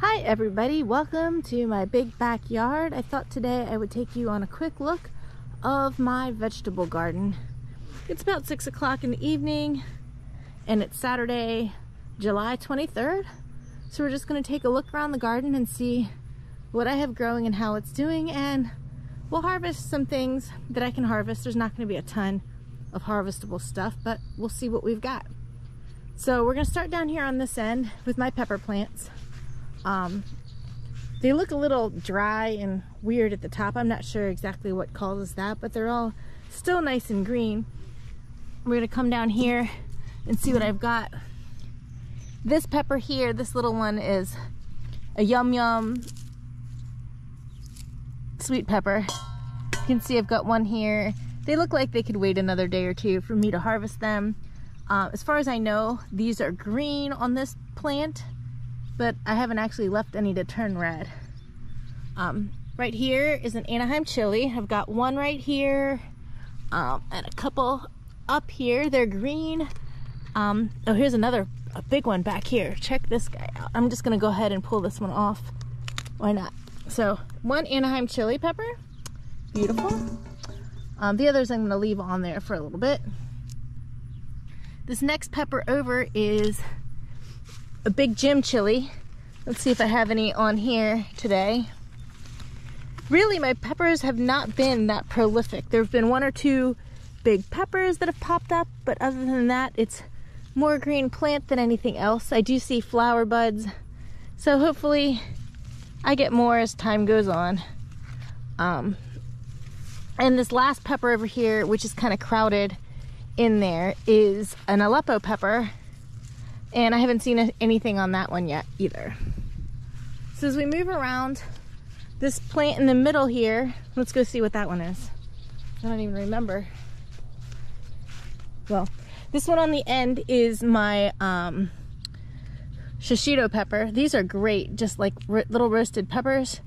Hi everybody, welcome to my big backyard. I thought today I would take you on a quick look of my vegetable garden. It's about 6 o'clock in the evening and it's Saturday, July 23rd. So we're just going to take a look around the garden and see what I have growing and how it's doing and we'll harvest some things that I can harvest. There's not going to be a ton of harvestable stuff, but we'll see what we've got. So we're going to start down here on this end with my pepper plants. Um, they look a little dry and weird at the top. I'm not sure exactly what causes that, but they're all still nice and green. We're gonna come down here and see what I've got. This pepper here, this little one is a yum yum sweet pepper. You can see I've got one here. They look like they could wait another day or two for me to harvest them. Uh, as far as I know, these are green on this plant but I haven't actually left any to turn red. Um, right here is an Anaheim chili. I've got one right here um, and a couple up here. They're green. Um, oh, here's another a big one back here. Check this guy out. I'm just gonna go ahead and pull this one off. Why not? So one Anaheim chili pepper, beautiful. Um, the others I'm gonna leave on there for a little bit. This next pepper over is a big Jim chili. Let's see if I have any on here today. Really, my peppers have not been that prolific. There have been one or two big peppers that have popped up, but other than that, it's more green plant than anything else. I do see flower buds, so hopefully I get more as time goes on. Um, and this last pepper over here, which is kind of crowded in there, is an Aleppo pepper and I haven't seen anything on that one yet either. So as we move around this plant in the middle here, let's go see what that one is. I don't even remember. Well, this one on the end is my um, shishito pepper. These are great, just like little roasted peppers.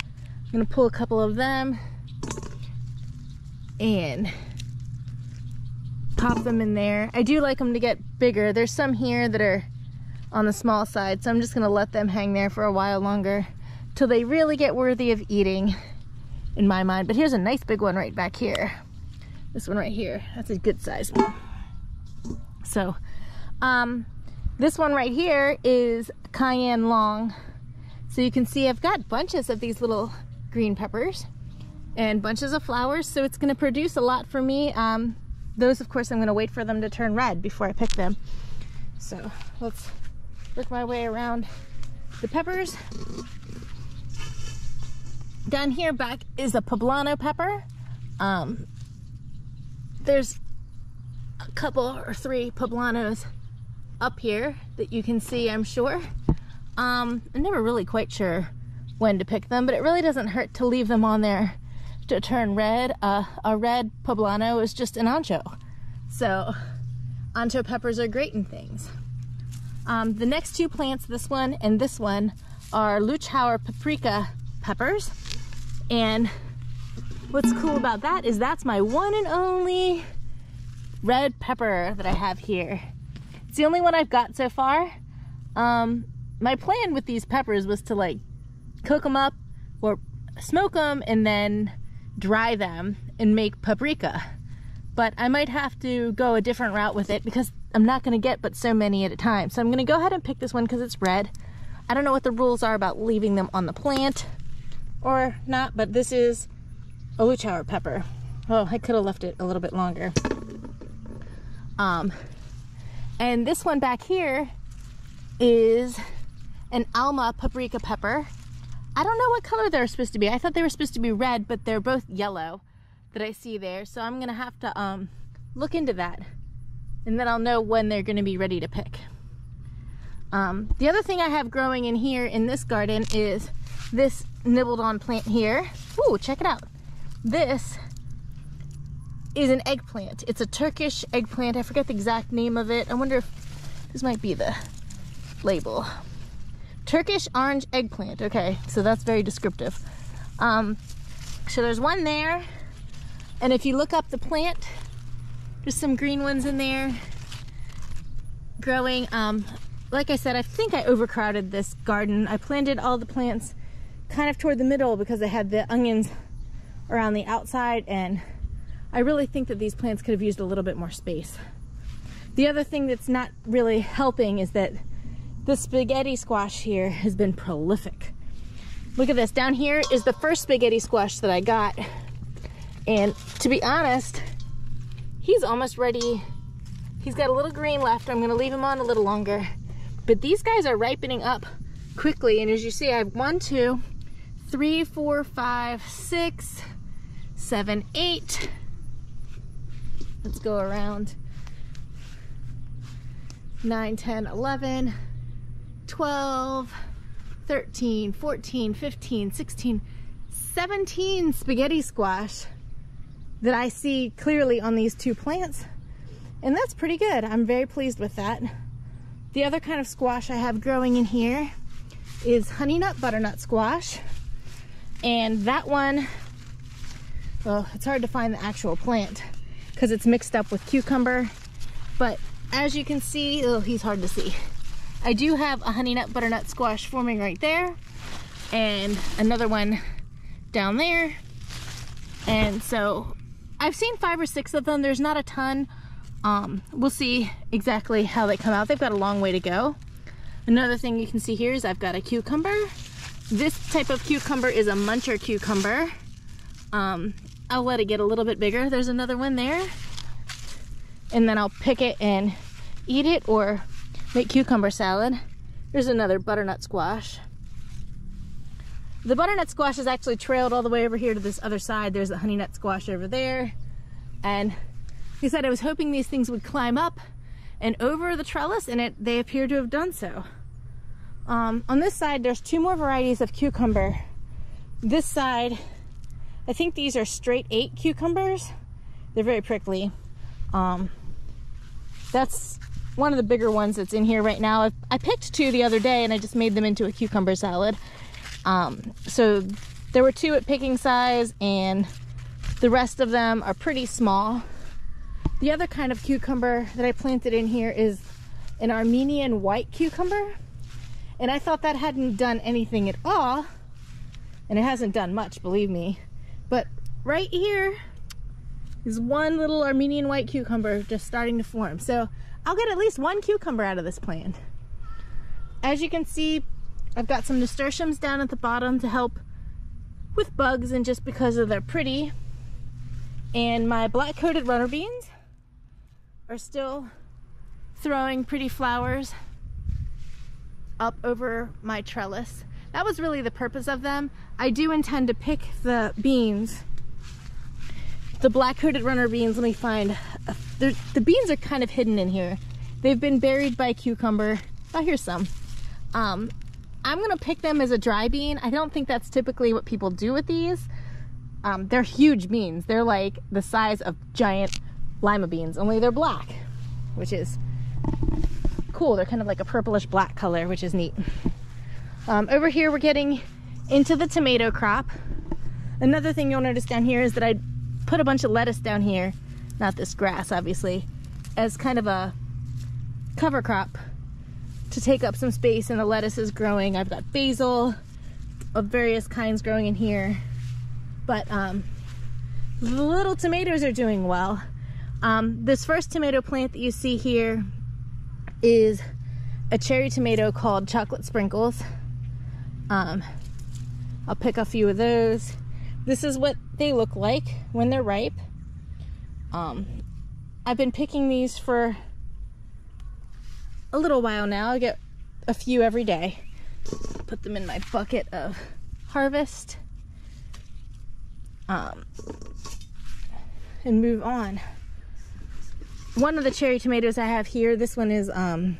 I'm gonna pull a couple of them and pop them in there. I do like them to get bigger. There's some here that are on the small side. So I'm just gonna let them hang there for a while longer till they really get worthy of eating in my mind. But here's a nice big one right back here. This one right here, that's a good size one. So, um, this one right here is cayenne long. So you can see I've got bunches of these little green peppers and bunches of flowers. So it's gonna produce a lot for me. Um, those, of course, I'm gonna wait for them to turn red before I pick them. So let's work my way around the peppers. Down here back is a poblano pepper. Um, there's a couple or three poblanos up here that you can see, I'm sure. Um, I'm never really quite sure when to pick them, but it really doesn't hurt to leave them on there to turn red. Uh, a red poblano is just an ancho. So ancho peppers are great in things. Um, the next two plants, this one and this one, are Leutschauer paprika peppers. And what's cool about that is that's my one and only red pepper that I have here. It's the only one I've got so far. Um, my plan with these peppers was to like cook them up or smoke them and then dry them and make paprika. But I might have to go a different route with it because I'm not to get but so many at a time. So I'm to go ahead and pick this one because it's red. I don't know what the rules are about leaving them on the plant or not, but this is a Leutschauer pepper. Oh, I could have left it a little bit longer. Um, and this one back here is an Alma paprika pepper. I don't know what color they're supposed to be. I thought they were supposed to be red, but they're both yellow that I see there. So I'm gonna have to um, look into that and then I'll know when they're going to be ready to pick. Um, the other thing I have growing in here in this garden is this nibbled on plant here. Ooh, check it out. This is an eggplant. It's a Turkish eggplant. I forget the exact name of it. I wonder if this might be the label. Turkish orange eggplant. Okay, so that's very descriptive. Um, so there's one there. And if you look up the plant, just some green ones in there growing. Um, like I said, I think I overcrowded this garden. I planted all the plants kind of toward the middle because I had the onions around the outside and I really think that these plants could have used a little bit more space. The other thing that's not really helping is that the spaghetti squash here has been prolific. Look at this, down here is the first spaghetti squash that I got. And to be honest, he's almost ready. He's got a little green left. I'm gonna leave him on a little longer. But these guys are ripening up quickly. And as you see, I have one, two, three, four, five, six, seven, eight. Let's go around. 9, 10, 11, 12, 13, 14, 15, 16, 17 spaghetti squash that I see clearly on these two plants. And that's pretty good. I'm very pleased with that. The other kind of squash I have growing in here is honey nut butternut squash. And that one, well, it's hard to find the actual plant because it's mixed up with cucumber. But as you can see, oh, he's hard to see. I do have a honey nut butternut squash forming right there and another one down there. And so I've seen five or six of them. There's not a ton. Um, we'll see exactly how they come out. They've got a long way to go. Another thing you can see here is I've got a cucumber. This type of cucumber is a muncher cucumber. Um, I'll let it get a little bit bigger. There's another one there. And then I'll pick it and eat it or make cucumber salad. There's another butternut squash. The butternut squash is actually trailed all the way over here to this other side. There's the honey nut squash over there. And he said I was hoping these things would climb up and over the trellis and it they appear to have done so. Um, on this side, there's two more varieties of cucumber. This side, I think these are straight eight cucumbers. They're very prickly. Um, that's one of the bigger ones that's in here right now. I, I picked two the other day and I just made them into a cucumber salad. Um, so there were two at picking size and the rest of them are pretty small. The other kind of cucumber that I planted in here is an Armenian white cucumber. And I thought that hadn't done anything at all. And it hasn't done much, believe me. But right here is one little Armenian white cucumber just starting to form. So I'll get at least one cucumber out of this plant. As you can see, I've got some nasturtiums down at the bottom to help with bugs and just because of they're pretty. And my black coated runner beans are still throwing pretty flowers up over my trellis. That was really the purpose of them. I do intend to pick the beans, the black-hooded runner beans. Let me find, the beans are kind of hidden in here. They've been buried by cucumber. Oh, here's some. Um, I'm gonna pick them as a dry bean. I don't think that's typically what people do with these. Um, they're huge beans. They're like the size of giant lima beans, only they're black, which is cool. They're kind of like a purplish black color, which is neat. Um, over here, we're getting into the tomato crop. Another thing you'll notice down here is that I put a bunch of lettuce down here, not this grass, obviously, as kind of a cover crop to take up some space and the lettuce is growing. I've got basil of various kinds growing in here, but um, the little tomatoes are doing well. Um, this first tomato plant that you see here is a cherry tomato called Chocolate Sprinkles. Um, I'll pick a few of those. This is what they look like when they're ripe. Um, I've been picking these for a little while now. I get a few every day. Put them in my bucket of harvest. Um, and move on one of the cherry tomatoes I have here, this one is um,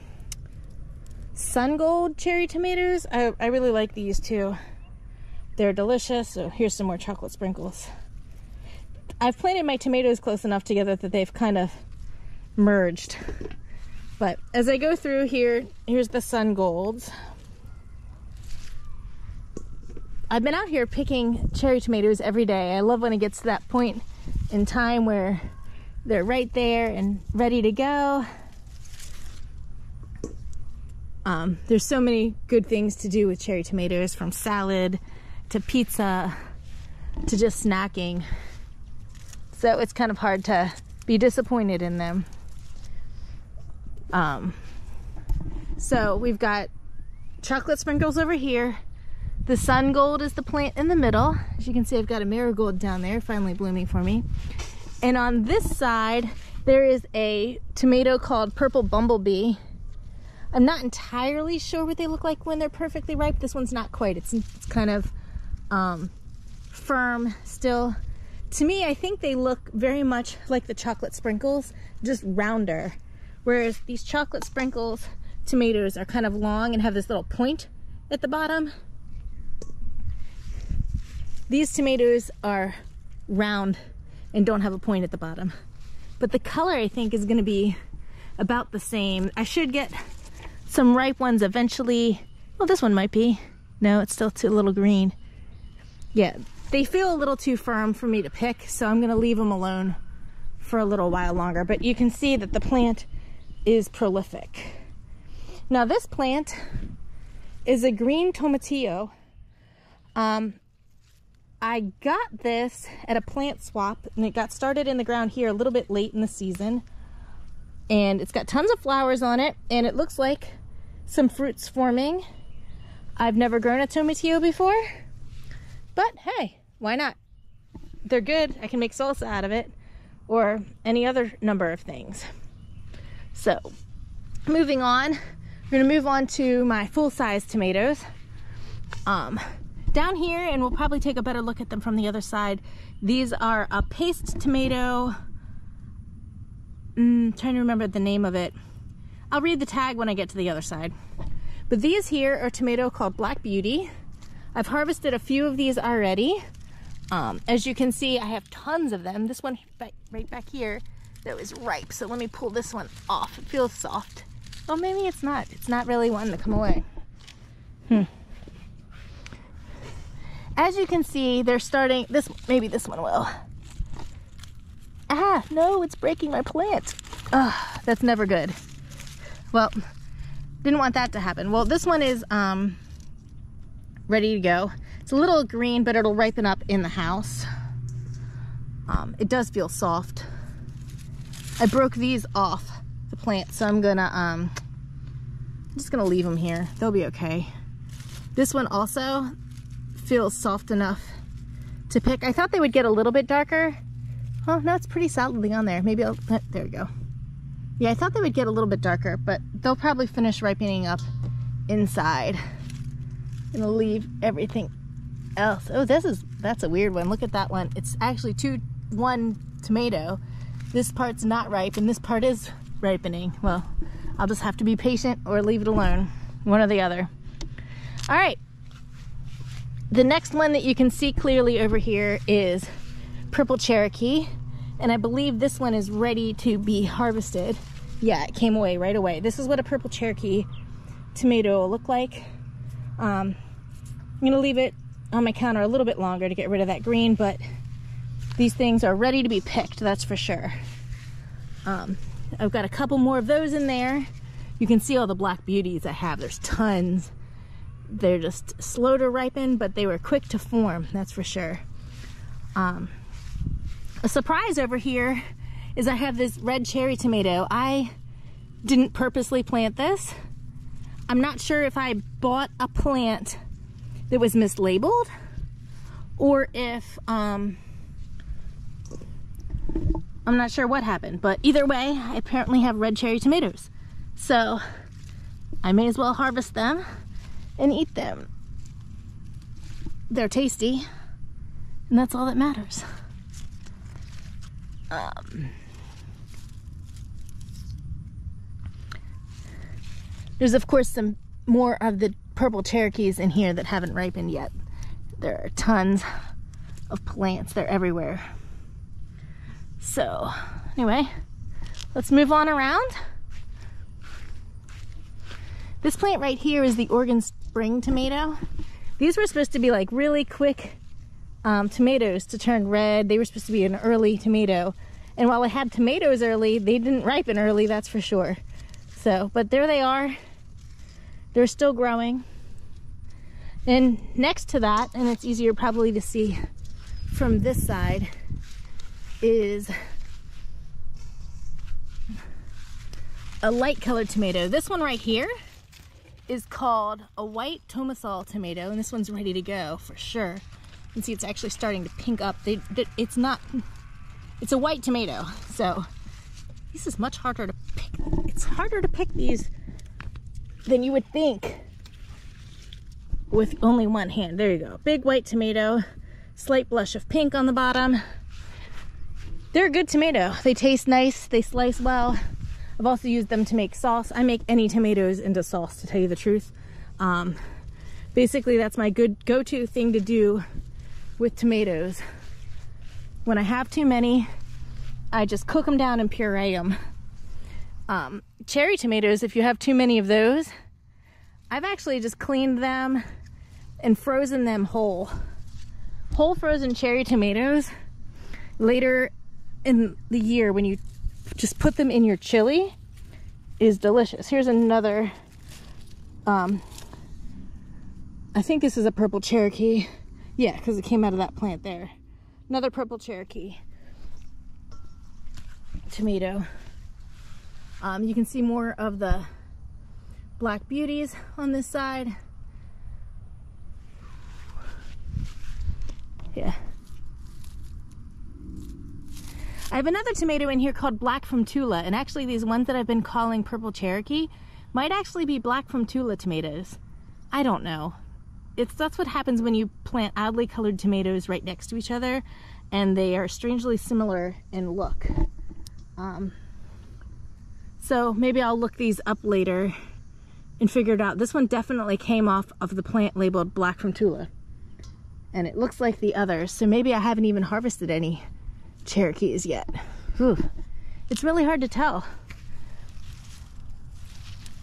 Sun Gold cherry tomatoes. I, I really like these too. They're delicious. So here's some more chocolate sprinkles. I've planted my tomatoes close enough together that they've kind of merged. But as I go through here, here's the Sun Golds. I've been out here picking cherry tomatoes every day. I love when it gets to that point in time where they're right there and ready to go. Um, there's so many good things to do with cherry tomatoes from salad to pizza to just snacking. So it's kind of hard to be disappointed in them. Um, so we've got chocolate sprinkles over here. The sun gold is the plant in the middle. As you can see, I've got a marigold down there finally blooming for me. And on this side, there is a tomato called Purple Bumblebee. I'm not entirely sure what they look like when they're perfectly ripe. This one's not quite. It's, it's kind of um, firm still. To me, I think they look very much like the chocolate sprinkles, just rounder. Whereas these chocolate sprinkles tomatoes are kind of long and have this little point at the bottom. These tomatoes are round and don't have a point at the bottom. But the color I think is gonna be about the same. I should get some ripe ones eventually. Well, this one might be. No, it's still too little green. Yeah, they feel a little too firm for me to pick, so I'm gonna leave them alone for a little while longer. But you can see that the plant is prolific. Now this plant is a green tomatillo. Um, I got this at a plant swap and it got started in the ground here a little bit late in the season. And it's got tons of flowers on it and it looks like some fruits forming. I've never grown a tomatillo before, but hey, why not? They're good. I can make salsa out of it or any other number of things. So moving on, we're gonna move on to my full-size tomatoes. Um, down here, and we'll probably take a better look at them from the other side, these are a paste tomato, mm, trying to remember the name of it. I'll read the tag when I get to the other side. But these here are tomato called Black Beauty. I've harvested a few of these already. Um, as you can see, I have tons of them. This one right back here that was ripe. So let me pull this one off. It feels soft. Oh, maybe it's not. It's not really one to come away. Hmm. As you can see, they're starting, this, maybe this one will. Ah, no, it's breaking my plant. Ugh, that's never good. Well, didn't want that to happen. Well, this one is um, ready to go. It's a little green, but it'll ripen up in the house. Um, it does feel soft. I broke these off the plant, so I'm gonna, um, I'm just gonna leave them here. They'll be okay. This one also feels soft enough to pick. I thought they would get a little bit darker. Oh, no, it's pretty solidly on there. Maybe I'll, uh, there we go. Yeah, I thought they would get a little bit darker, but they'll probably finish ripening up inside. I'm gonna leave everything else. Oh, this is, that's a weird one. Look at that one. It's actually two, one tomato this part's not ripe and this part is ripening. Well, I'll just have to be patient or leave it alone. One or the other. All right. The next one that you can see clearly over here is Purple Cherokee. And I believe this one is ready to be harvested. Yeah, it came away right away. This is what a Purple Cherokee tomato will look like. Um, I'm gonna leave it on my counter a little bit longer to get rid of that green, but these things are ready to be picked, that's for sure. Um, I've got a couple more of those in there. You can see all the black beauties I have. There's tons. They're just slow to ripen, but they were quick to form, that's for sure. Um, a surprise over here is I have this red cherry tomato. I didn't purposely plant this. I'm not sure if I bought a plant that was mislabeled or if um, I'm not sure what happened, but either way, I apparently have red cherry tomatoes. So I may as well harvest them and eat them. They're tasty, and that's all that matters. Um, there's of course some more of the purple Cherokees in here that haven't ripened yet. There are tons of plants, they're everywhere. So anyway, let's move on around. This plant right here is the Oregon Spring tomato. These were supposed to be like really quick um, tomatoes to turn red. They were supposed to be an early tomato. And while I had tomatoes early, they didn't ripen early, that's for sure. So, but there they are. They're still growing. And next to that, and it's easier probably to see from this side, is a light colored tomato. This one right here is called a white tomesol tomato, and this one's ready to go for sure. You can see it's actually starting to pink up. They, they, it's not, it's a white tomato, so this is much harder to pick. It's harder to pick these than you would think with only one hand. There you go. Big white tomato, slight blush of pink on the bottom. They're a good tomato. They taste nice, they slice well. I've also used them to make sauce. I make any tomatoes into sauce, to tell you the truth. Um, basically, that's my good go-to thing to do with tomatoes. When I have too many, I just cook them down and puree them. Um, cherry tomatoes, if you have too many of those, I've actually just cleaned them and frozen them whole. Whole frozen cherry tomatoes later in the year when you just put them in your chili is delicious. Here's another, um, I think this is a purple Cherokee. Yeah, because it came out of that plant there. Another purple Cherokee tomato. Um, you can see more of the black beauties on this side. Yeah. I have another tomato in here called Black from Tula, and actually these ones that I've been calling Purple Cherokee might actually be Black from Tula tomatoes. I don't know. It's That's what happens when you plant oddly colored tomatoes right next to each other, and they are strangely similar in look. Um, so maybe I'll look these up later and figure it out. This one definitely came off of the plant labeled Black from Tula and it looks like the others. So maybe I haven't even harvested any Cherokees yet. Whew. It's really hard to tell.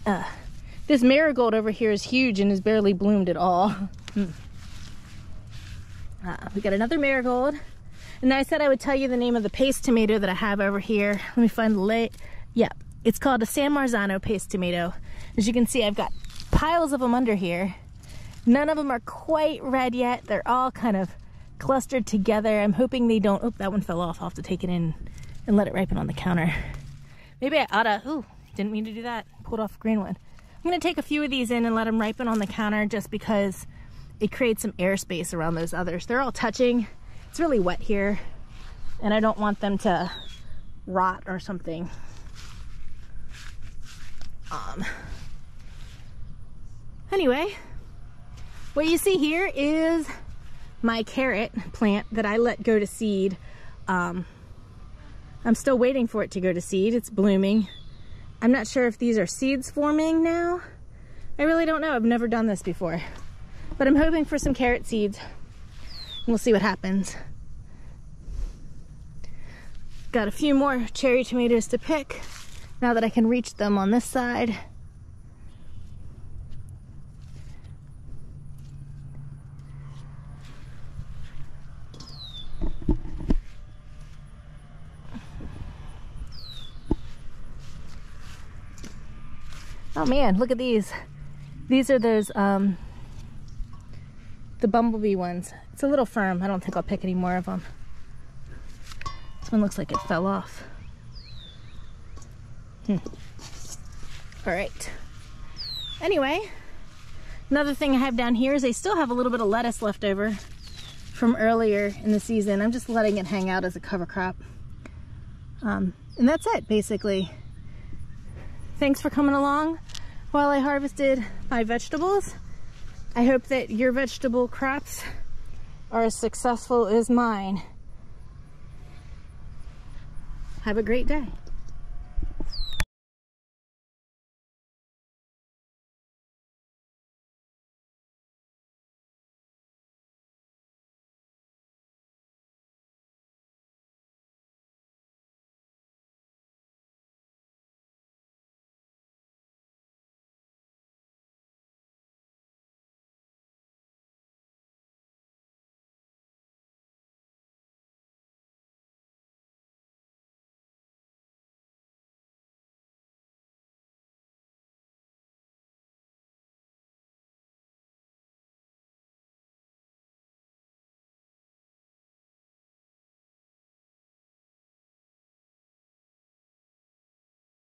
Uh, this marigold over here is huge and is barely bloomed at all. Hmm. Uh, we got another marigold. And I said I would tell you the name of the paste tomato that I have over here. Let me find the late. Yep, it's called a San Marzano paste tomato. As you can see, I've got piles of them under here. None of them are quite red yet. They're all kind of clustered together. I'm hoping they don't, oh, that one fell off. I'll have to take it in and let it ripen on the counter. Maybe I oughta, ooh, didn't mean to do that. Pulled off a green one. I'm gonna take a few of these in and let them ripen on the counter just because it creates some airspace around those others. They're all touching. It's really wet here and I don't want them to rot or something. Um, anyway, what you see here is my carrot plant that I let go to seed. Um, I'm still waiting for it to go to seed. It's blooming. I'm not sure if these are seeds forming now. I really don't know. I've never done this before. But I'm hoping for some carrot seeds. We'll see what happens. Got a few more cherry tomatoes to pick now that I can reach them on this side. Oh man, look at these. These are those, um, the bumblebee ones. It's a little firm. I don't think I'll pick any more of them. This one looks like it fell off. Hmm. All right. Anyway, another thing I have down here is I still have a little bit of lettuce left over from earlier in the season. I'm just letting it hang out as a cover crop. Um, and that's it, basically. Thanks for coming along while I harvested my vegetables. I hope that your vegetable crops are as successful as mine. Have a great day.